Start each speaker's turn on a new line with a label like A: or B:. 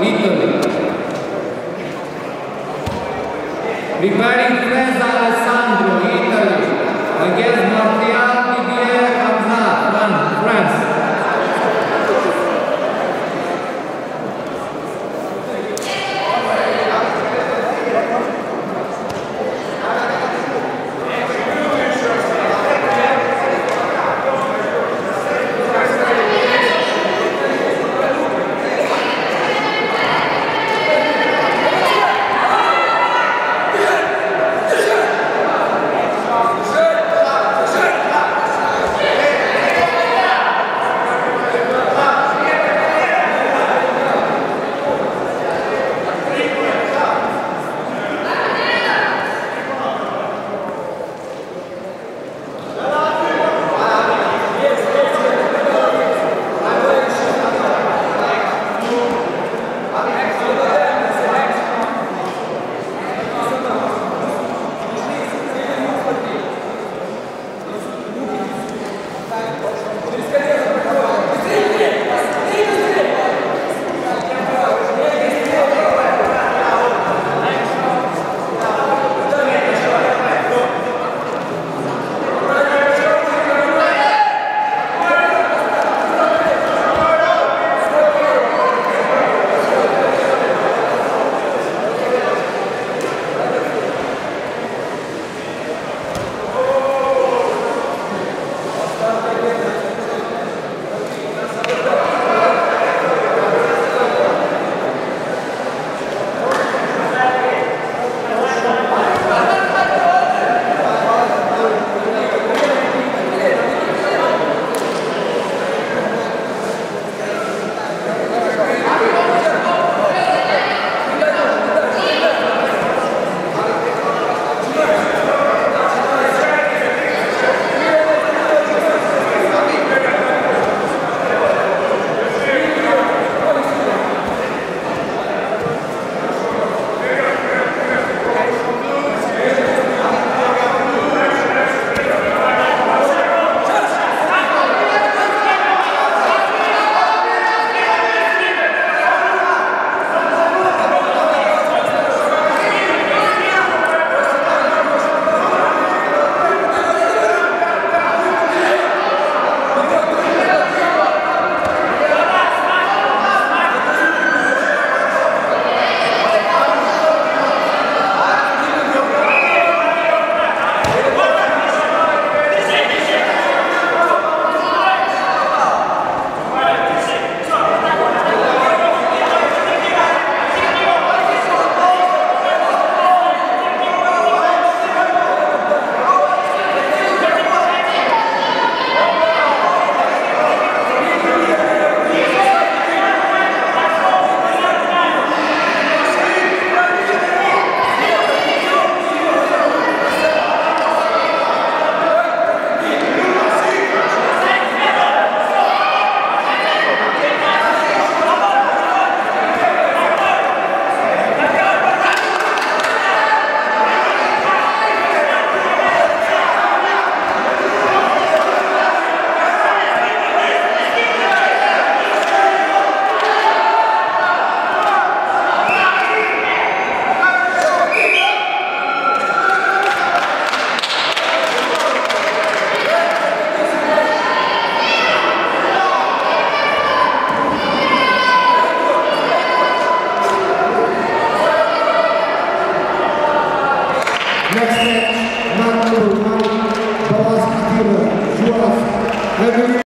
A: We Prepare